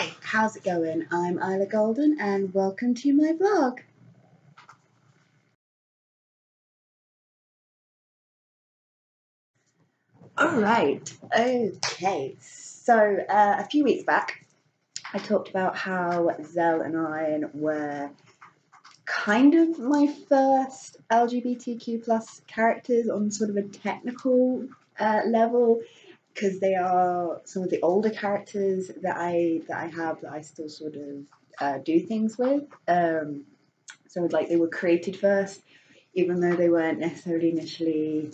Hey, how's it going? I'm Ila Golden and welcome to my blog. Alright, okay, so uh, a few weeks back I talked about how Zell and Ryan were kind of my first LGBTQ plus characters on sort of a technical uh, level because they are some of the older characters that I that I have that I still sort of uh, do things with. Um, so like they were created first, even though they weren't necessarily initially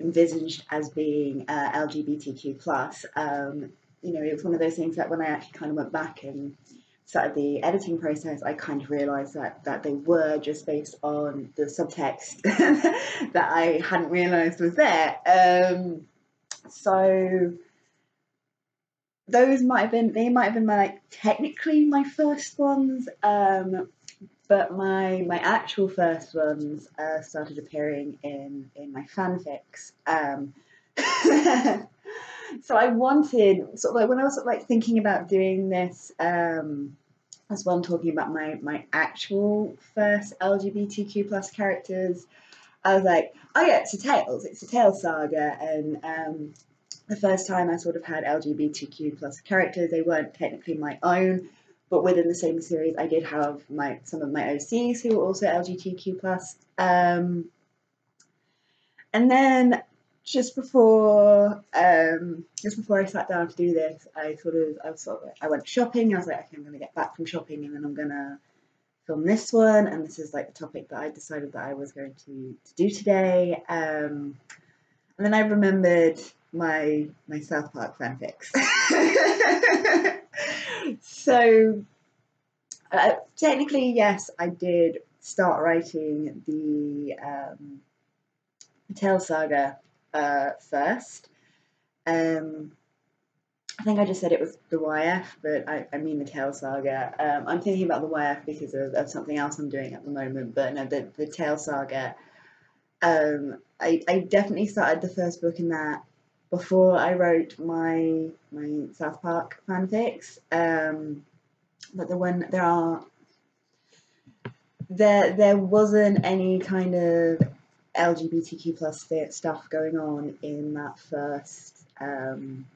envisaged as being uh, LGBTQ plus. Um, you know, it was one of those things that when I actually kind of went back and started the editing process, I kind of realised that that they were just based on the subtext that I hadn't realised was there. Um, so those might have been they might have been my like technically my first ones um, but my my actual first ones uh, started appearing in in my fanfics um, so I wanted sort of like when I was sort of like thinking about doing this um, as well, I'm talking about my my actual first LGBTQ plus characters. I was like, oh yeah, it's a Tales, it's a Tales saga, and um, the first time I sort of had LGBTQ plus characters, they weren't technically my own, but within the same series, I did have my some of my OCs who were also LGBTQ plus. Um, and then just before um, just before I sat down to do this, I sort of I was sort of I went shopping. I was like, okay, I'm gonna get back from shopping, and then I'm gonna film this one. And this is like the topic that I decided that I was going to, to do today. Um, and then I remembered my my South Park fanfics. so uh, technically, yes, I did start writing the um, Tale Saga uh, first. Um, I think I just said it was the YF, but I, I mean the Tale Saga. Um, I'm thinking about the YF because of, of, something else I'm doing at the moment, but no, the, the Tale Saga. Um, I, I definitely started the first book in that before I wrote my my South Park fanfics. Um, but the one there are there there wasn't any kind of LGBTQ plus stuff going on in that first um,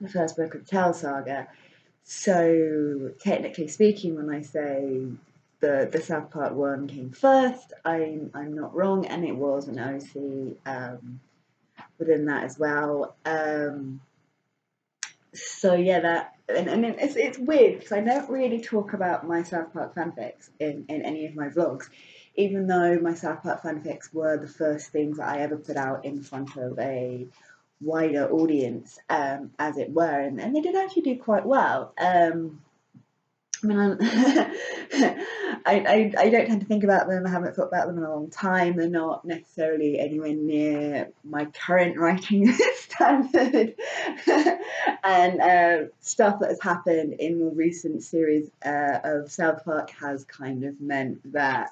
the first book of the Tale Saga. So technically speaking, when I say the the South Park one came first, I'm I'm not wrong, and it was an OC um, within that as well. Um, so yeah, that and, and it's it's weird because I don't really talk about my South Park fanfics in in any of my vlogs even though my South Park fanfics were the first things that I ever put out in front of a wider audience, um, as it were, and, and, they did actually do quite well. Um, I mean, I, I, I don't tend to think about them. I haven't thought about them in a long time. They're not necessarily anywhere near my current writing standard. and uh, stuff that has happened in more recent series uh, of South Park has kind of meant that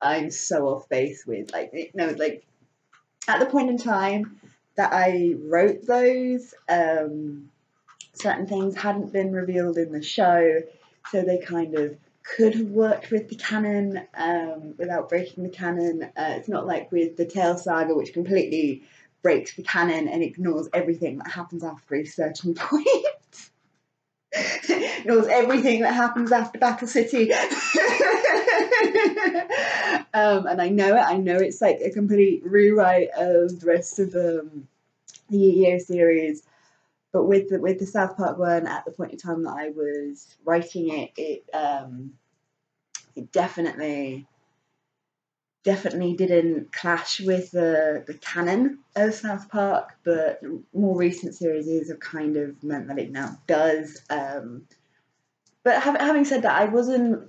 I'm so off base with. Like, you know, like at the point in time that I wrote those, um, certain things hadn't been revealed in the show, so they kind of could have worked with the canon um, without breaking the canon. Uh, it's not like with the Tale Saga, which completely breaks the canon and ignores everything that happens after a certain point. knows everything that happens after Battle City. um, and I know it. I know it's like a complete rewrite of the rest of um, the Yu series. But with the, with the South Park one, at the point in time that I was writing it, it um, it definitely definitely didn't clash with the, the canon of South Park, but more recent series have kind of meant that it now does. Um, but having said that, I wasn't.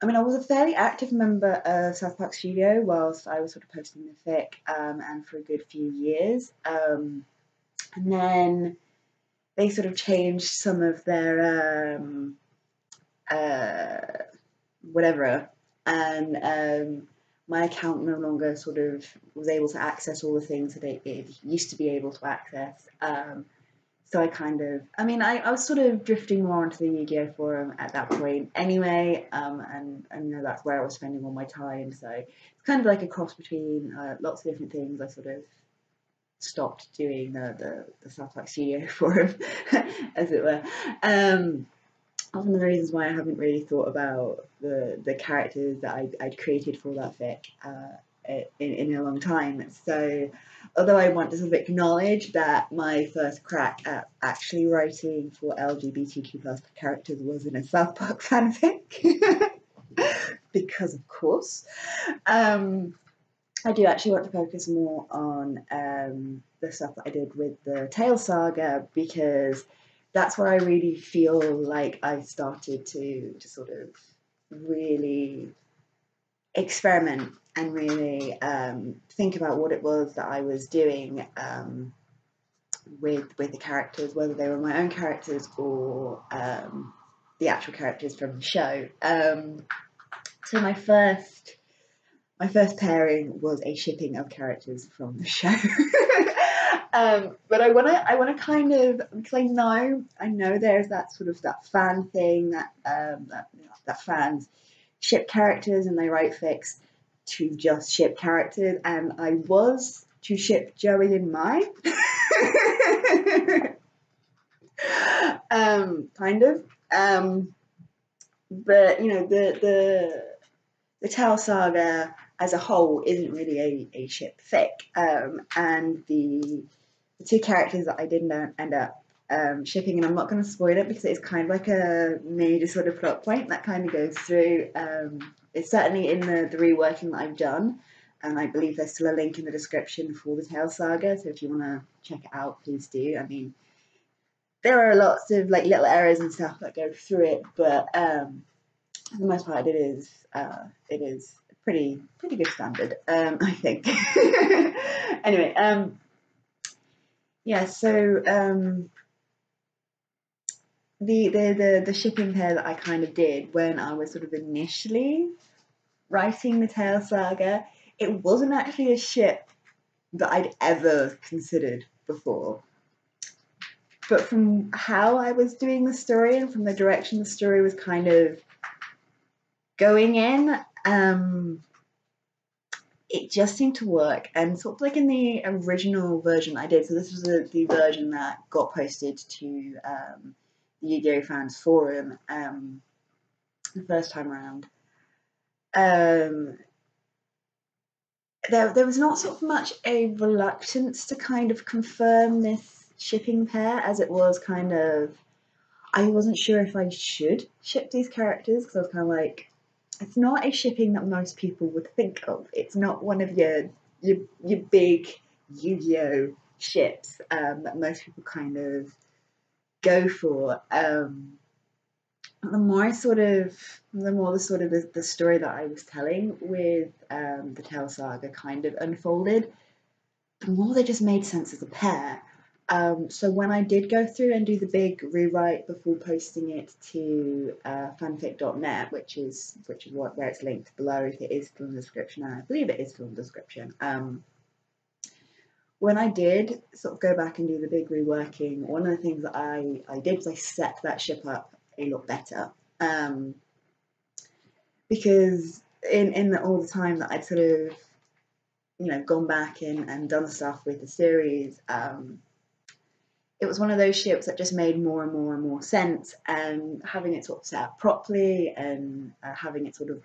I mean, I was a fairly active member of South Park Studio whilst I was sort of posting the fic, um, and for a good few years. Um, and then they sort of changed some of their um, uh, whatever, and um, my account no longer sort of was able to access all the things that it, it used to be able to access. Um, so I kind of, I mean, I, I was sort of drifting more onto the Yu-Gi-Oh forum at that point anyway, um, and, and you know that's where I was spending all my time. So it's kind of like a cross between uh, lots of different things. I sort of stopped doing the the, the Park Studio forum, as it were. Um, one of the reasons why I haven't really thought about the the characters that I'd, I'd created for that fic uh, in, in a long time. So although I want to sort of acknowledge that my first crack at actually writing for LGBTQ plus characters was in a South Park fanfic, because of course, um, I do actually want to focus more on um, the stuff that I did with the Tale Saga because that's where I really feel like I started to, to sort of really experiment and really um, think about what it was that I was doing um, with with the characters, whether they were my own characters or um, the actual characters from the show. Um, so my first my first pairing was a shipping of characters from the show. Um, but I want to, I want to kind of, because I know, I know there's that sort of that fan thing that um, that, that fans ship characters and they write fics to just ship characters, and I was to ship Joey and Mai. um, kind of. Um, but you know the the the Tale Saga as a whole isn't really a, a ship fic, um, and the the two characters that I didn't end up um, shipping, and I'm not going to spoil it because it's kind of like a major sort of plot point that kind of goes through. Um, it's certainly in the, the reworking that I've done, and I believe there's still a link in the description for the Tale Saga. So if you want to check it out, please do. I mean, there are lots of like little errors and stuff that go through it, but um, for the most part, it is uh, it is pretty pretty good standard, um, I think. anyway, um, yeah, so um, the, the, the, the shipping pair that I kind of did when I was sort of initially writing the Tale Saga, it wasn't actually a ship that I'd ever considered before. But from how I was doing the story and from the direction the story was kind of going in, um, it just seemed to work and sort of like in the original version I did so this was the, the version that got posted to um, the Yu-Gi-Oh! Fans forum um, the first time around. Um, there, there was not sort of much a reluctance to kind of confirm this shipping pair as it was kind of I wasn't sure if I should ship these characters because I was kind of like it's not a shipping that most people would think of. It's not one of your your, your big Yu-Gi-Oh ships um, that most people kind of go for. Um, the more sort of the more the sort of the, the story that I was telling with um, the Tale Saga kind of unfolded, the more they just made sense as a pair. Um, so when I did go through and do the big rewrite before posting it to uh, fanfic.net, which is which is what where it's linked below if it is still in the description, and I believe it is still in the description. Um, when I did sort of go back and do the big reworking, one of the things that I, I did was I set that ship up a lot better. Um, because in, in the, all the time that I'd sort of, you know, gone back and, and done stuff with the series, um, it was one of those ships that just made more and more and more sense and having it sort of set up properly and uh, having it sort of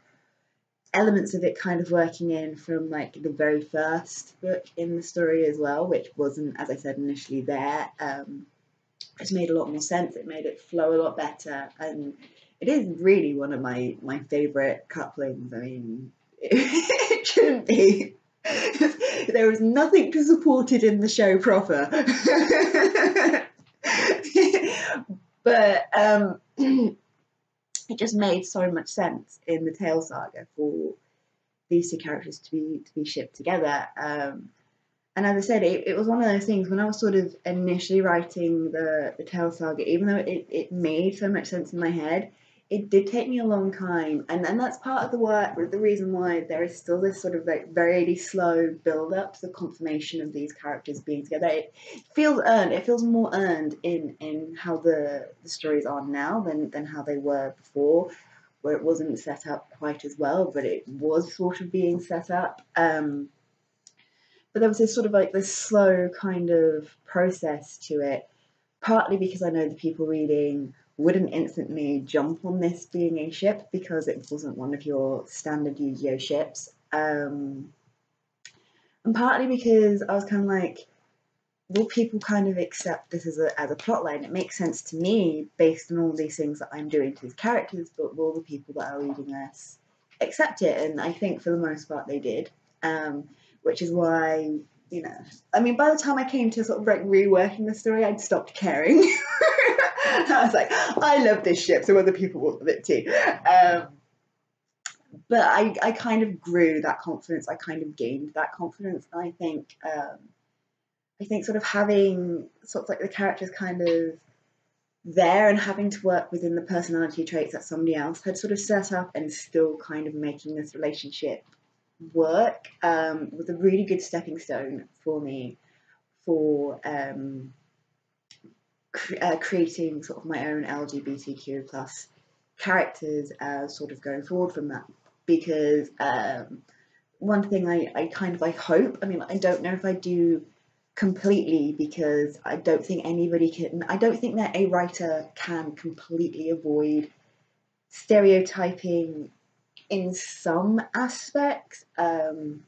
elements of it kind of working in from like the very first book in the story as well which wasn't as i said initially there um, it's made a lot more sense. It made it flow a lot better. And it is really one of my my favorite couplings. I mean it shouldn't be there was nothing to support it in the show proper. but um, it just made so much sense in the Tale Saga for these two characters to be to be shipped together. Um, and as I said, it, it was one of those things when I was sort of initially writing the, the Tale Saga, even though it, it made so much sense in my head, it did take me a long time, and and that's part of the work. The reason why there is still this sort of like very slow build up to the confirmation of these characters being together. It feels earned. It feels more earned in in how the the stories are now than than how they were before, where it wasn't set up quite as well, but it was sort of being set up. Um, but there was this sort of like this slow kind of process to it, partly because I know the people reading wouldn't instantly jump on this being a ship because it wasn't one of your standard Yu-Gi-Oh ships. Um, and partly because I was kind of like, will people kind of accept this as a as a plotline? It makes sense to me based on all these things that I'm doing to these characters, but will the people that are reading this accept it? And I think for the most part they did. Um, which is why you know, I mean, by the time I came to sort of like reworking the story, I'd stopped caring. I was like, I love this ship, so other people will love it too. Um, but I, I kind of grew that confidence. I kind of gained that confidence, and I think, um, I think sort of having sort of like the characters kind of there and having to work within the personality traits that somebody else had sort of set up, and still kind of making this relationship work um, was a really good stepping stone for me for um, cre- uh, creating sort of my own LGBTQ plus characters as sort of going forward from that because um, one thing I, I kind of I hope I mean I don't know if I do completely because I don't think anybody can I don't think that a writer can completely avoid stereotyping in some aspects. Um,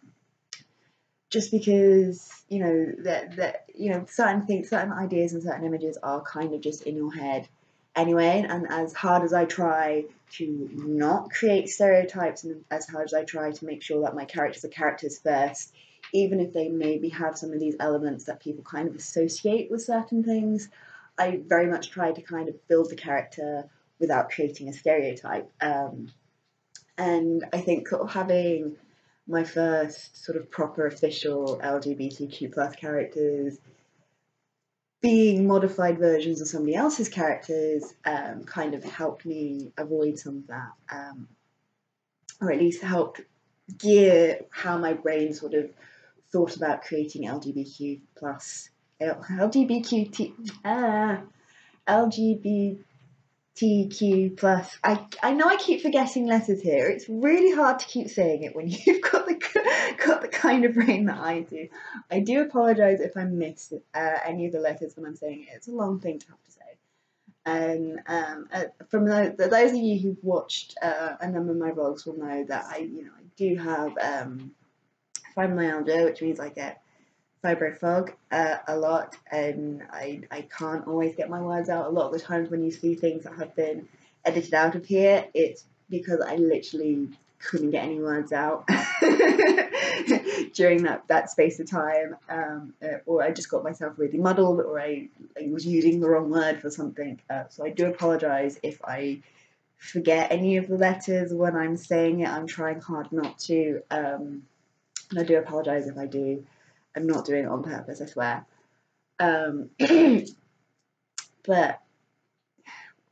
just because you know that that you know certain things, certain ideas, and certain images are kind of just in your head anyway. And as hard as I try to not create stereotypes, and as hard as I try to make sure that my characters are characters first, even if they maybe have some of these elements that people kind of associate with certain things, I very much try to kind of build the character without creating a stereotype. Um, and I think sort of having my first sort of proper official LGBTQ plus characters being modified versions of somebody else's characters um, kind of helped me avoid some of that, um, or at least helped gear how my brain sort of thought about creating LGBTQ plus LGBTQ ah, LGBT TQ plus. I I know I keep forgetting letters here. It's really hard to keep saying it when you've got the got the kind of brain that I do. I do apologise if I miss uh, any of the letters when I'm saying it. It's a long thing to have to say. And um, uh, from the, those of you who've watched uh, a number of my vlogs will know that I you know I do have um, fibromyalgia, which means I get fibro fog uh, a lot and I, I can't always get my words out. A lot of the times when you see things that have been edited out of here, it's because I literally couldn't get any words out during that, that space of time, um, uh, or I just got myself really muddled, or I, I was using the wrong word for something. Uh, so I do apologise if I forget any of the letters when I'm saying it. I'm trying hard not to, um, and I do apologise if I do. I'm not doing it on purpose, I swear. Um, but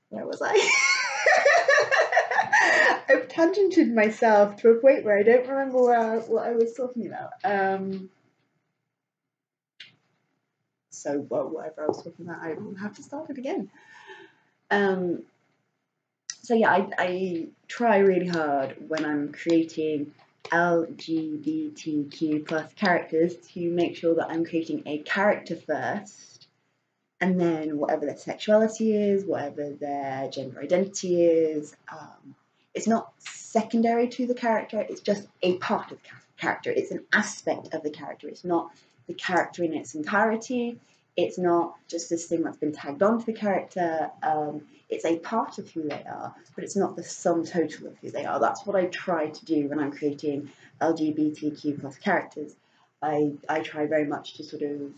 where was I? I've tangented myself to a point where I don't remember where what I was talking about. Um, so, well, whatever I was talking about, I will have to start it again. Um, so yeah, I, I try really hard when I'm creating LGBTQ plus characters to make sure that I'm creating a character first, and then whatever their sexuality is, whatever their gender identity is, um, it's not secondary to the character. It's just a part of the character. It's an aspect of the character. It's not the character in its entirety. It's not just this thing that's been tagged onto the character. Um, it's a part of who they are, but it's not the sum total of who they are. That's what I try to do when I'm creating LGBTQ plus characters. I, I try very much to sort of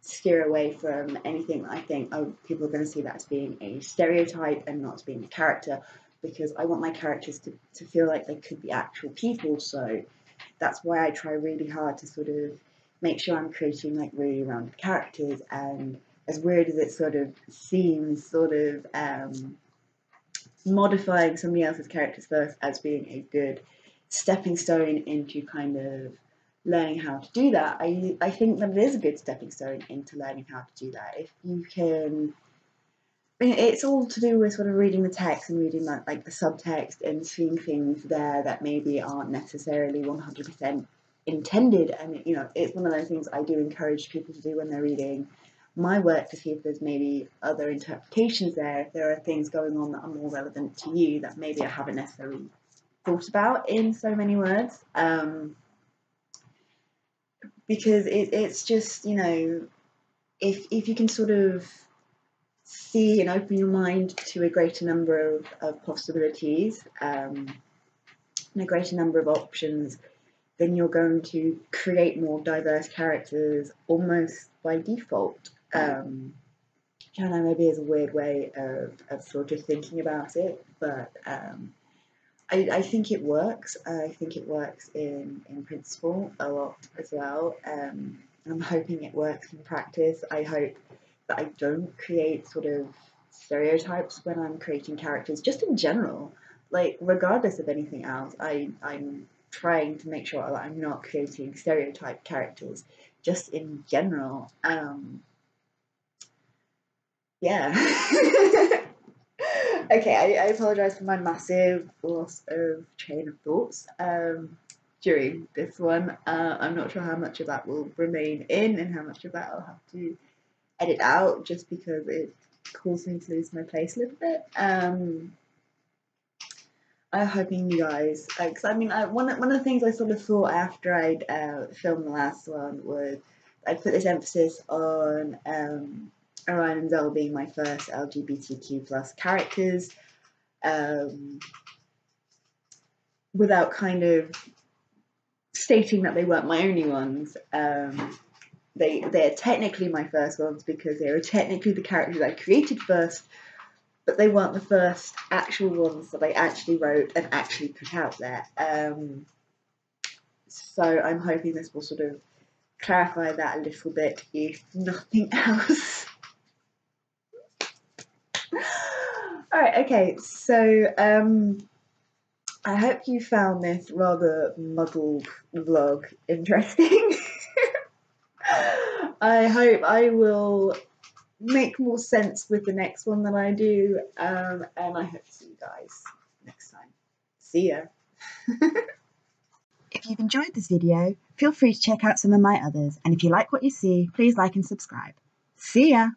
steer away from anything that I think, oh, people are going to see that as being a stereotype and not as being a character, because I want my characters to, to feel like they could be actual people. So that's why I try really hard to sort of make sure I'm creating like really rounded characters and as weird as it sort of seems, sort of um, modifying somebody else's characters first as being a good stepping stone into kind of learning how to do that. I, I think that it is a good stepping stone into learning how to do that. If you can, I mean, it's all to do with sort of reading the text and reading like, like the subtext and seeing things there that maybe aren't necessarily 100% intended. And, you know, it's one of those things I do encourage people to do when they're reading my work to see if there's maybe other interpretations there, if there are things going on that are more relevant to you that maybe I haven't necessarily thought about in so many words. Um, because it, it's just, you know, if, if you can sort of see and open your mind to a greater number of, of possibilities um, and a greater number of options, then you're going to create more diverse characters almost by default. Um, know maybe is a weird way of, of sort of thinking about it, but um, I, I think it works. I think it works in, in principle a lot as well. Um, I'm hoping it works in practice. I hope that I don't create sort of stereotypes when I'm creating characters, just in general. Like, regardless of anything else, I, I'm trying to make sure that I'm not creating stereotype characters, just in general. Um, yeah. okay, I, I apologise for my massive loss of chain of thoughts um, during this one. Uh, I'm not sure how much of that will remain in and how much of that I'll have to edit out just because it caused me to lose my place a little bit. Um, I'm hoping you guys, because I mean, I, one, one of the things I sort of thought after I'd uh, filmed the last one was I'd put this emphasis on um, Orion and Zell being my first LGBTQ plus characters, um, without kind of stating that they weren't my only ones. Um, they they're technically my first ones because they were technically the characters I created first, but they weren't the first actual ones that I actually wrote and actually put out there. Um, so I'm hoping this will sort of clarify that a little bit, if nothing else. All right, okay, so um, I hope you found this rather muddled vlog interesting. I hope I will make more sense with the next one than I do, um, and I hope to see you guys next time. See ya! if you've enjoyed this video, feel free to check out some of my others, and if you like what you see, please like and subscribe. See ya!